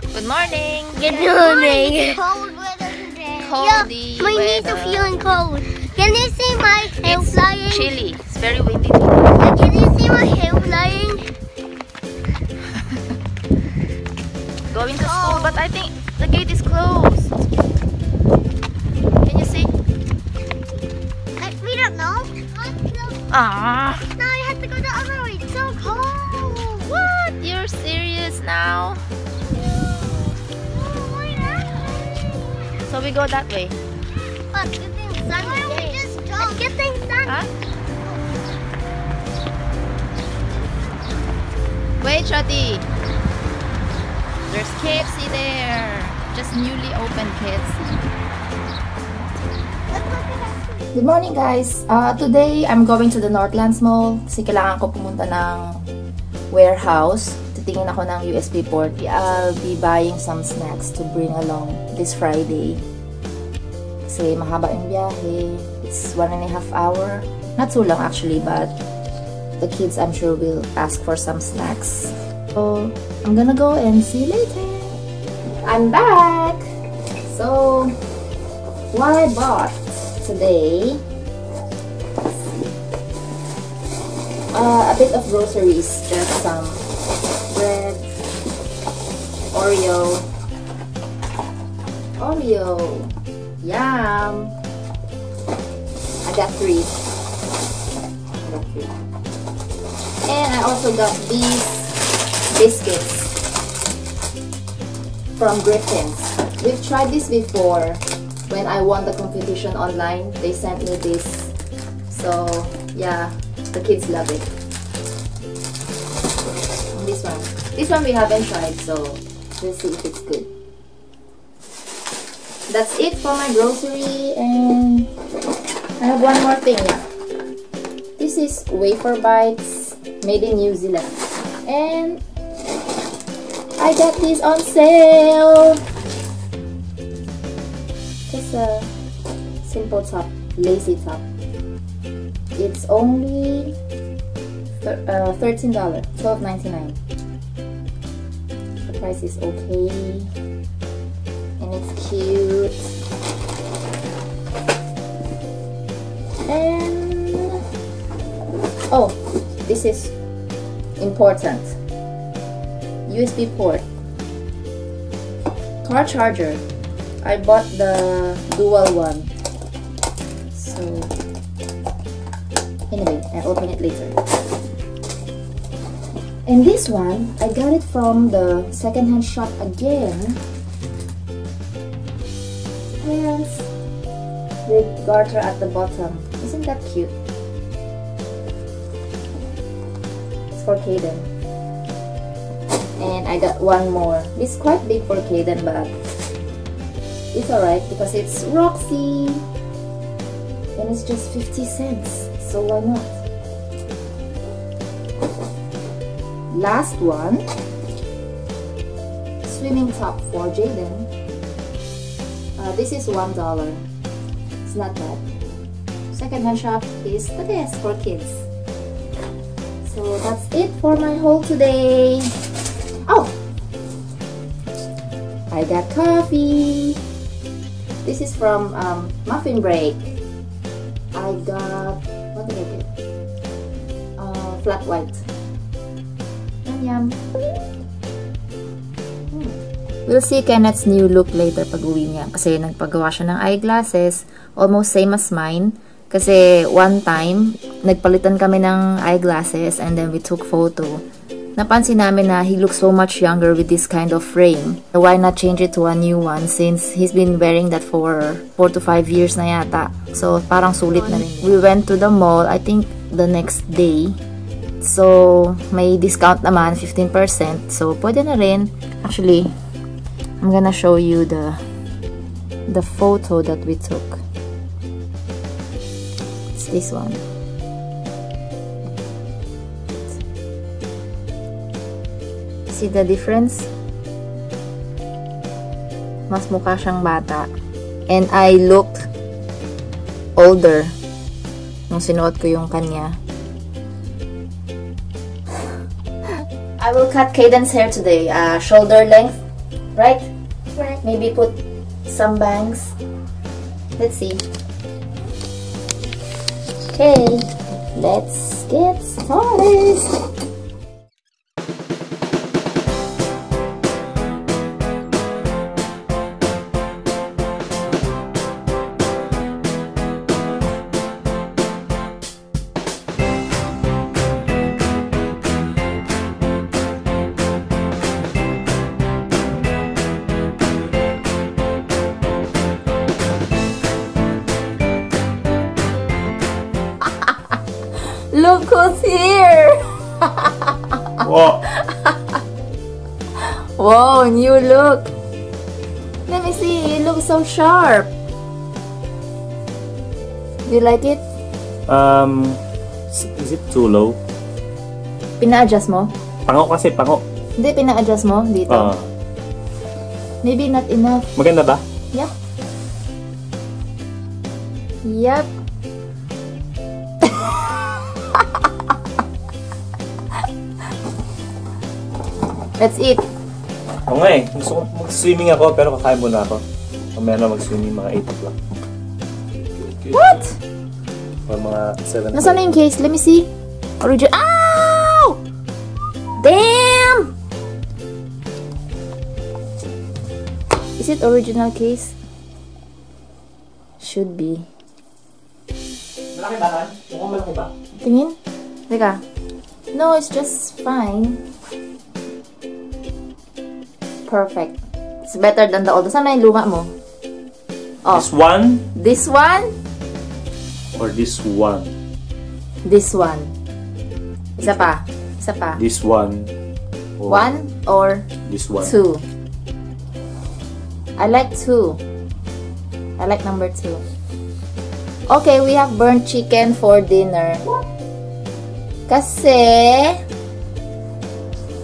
Good morning. Good morning. Cold weather today. Coldy my knees are feeling cold. Can you see my hair It's flying? chilly. It's very windy today. Can you see my hair flying? Going to school, but I think the gate is closed. Can you see? I, we don't know. Ah, Now I have to go the other way. It's so cold. what? You're serious now? So we go that way. But it's getting sun Why don't we just jump? It's getting sun. Huh? Wait, Shadi. There's KFC there. Just newly opened KFC. Let's look at that. Good morning guys! Uh, today, I'm going to the Northlands Mall kasi kailangan ko pumunta ng warehouse. Titingin ako ng USB port. I'll be buying some snacks to bring along this Friday. Kasi mahaba yung biyahe. It's one and a half hour. Not too long actually, but the kids I'm sure will ask for some snacks. So, I'm gonna go and see you later. I'm back! So, what I bought today uh, a bit of groceries just some Oreo Oreo yum I got three and I also got these biscuits from Griffin's we've tried this before when I won the competition online, they sent me this. So, yeah, the kids love it. And this one. This one we haven't tried, so see if it's good. That's it for my grocery, and I have one more thing. This is Wafer Bites, made in New Zealand. And I got this on sale! just a simple top, lazy top. It's only uh, $13, $12.99. Price is okay and it's cute. And oh, this is important. USB port, car charger. I bought the dual one. So anyway, I'll open it later. And this one, I got it from the secondhand shop again. And with garter at the bottom. Isn't that cute? It's for Kaden. And I got one more. It's quite big for Kaden, but it's alright because it's Roxy and it's just 50 cents so why not last one. Swimming top for Jaden. Uh, this is one dollar. It's not bad. Second-hand shop is the best for kids. So that's it for my haul today. Oh I got coffee. This is from um, Muffin Break. I got, what did I get? Uh, flat white. Yum. We'll see Kenneth's new look later pag uwi niya. Kasi nagpagawa siya ng eyeglasses. Almost same as mine. Kasi one time, nagpalitan kami ng eyeglasses and then we took photo. Napansin namin na he looks so much younger with this kind of frame. Why not change it to a new one since he's been wearing that for 4 to 5 years na yata. So, parang sulit na rin. We went to the mall, I think the next day. So, may discount naman, 15%. So, pwede na rin. Actually, I'm gonna show you the the photo that we took. It's this one. See the difference? Mas mukha siyang bata. And I looked older nung sinuot ko yung kanya. I will cut Caden's hair today. Uh, shoulder length Right? Right. Maybe put some bangs. Let's see. Okay, let's get started. Look who's here! Whoa. Wow, new look. Let me see. It looks so sharp. Do you like it? Um, is it too low? Pina-adjust mo? Pango kasi, pango. Hindi, pina-adjust mo dito. Ah, Maybe not enough. maganda ba? Yep. Yep. Let's eat. Oo nga eh. Gusto ko mag-swimming ako, pero kakain muna ako. Mamaya na mag-swimming mga 8 o'clock. What? Or mga 7 Nasaan na yung case? Let me see. Origin. Ow! Damn! Is it original case? Should be. Malaki ba, Mukhang malaki ba? Tingin? Teka. No, it's just fine. Perfect. It's better than the old. Saan na yung luma mo? Oh, This one this one? or this one? This one. Isa pa. Isa pa. This one. Or One or This one. two? I like two. I like number two. Okay, we have burnt chicken for dinner. Kasi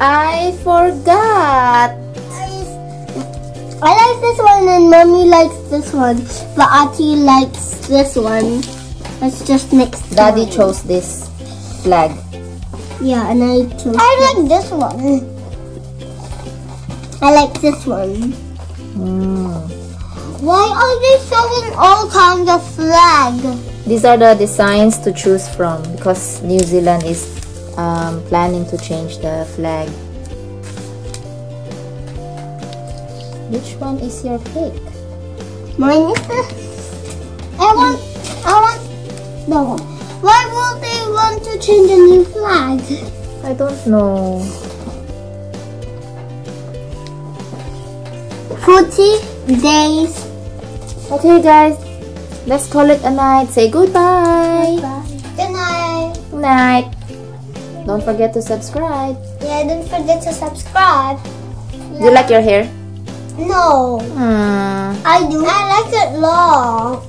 I forgot. I like this one and mommy likes this one, but Ati likes this one. Let's just mix. Daddy them. chose this flag. Yeah, and I chose. I like this one. I like this one. Mm. Why are they showing all kinds of flag? These are the designs to choose from because New Zealand is um, planning to change the flag. Which one is your pick? Mine is this. I want. I want No. one. Why would they want to change a new flag? I don't know. Forty days. Okay, guys, let's call it a night. Say goodbye. Good night. Good night. Don't forget to subscribe. Yeah, don't forget to subscribe. Do you like your hair? No, Hmm. I do. I like it long.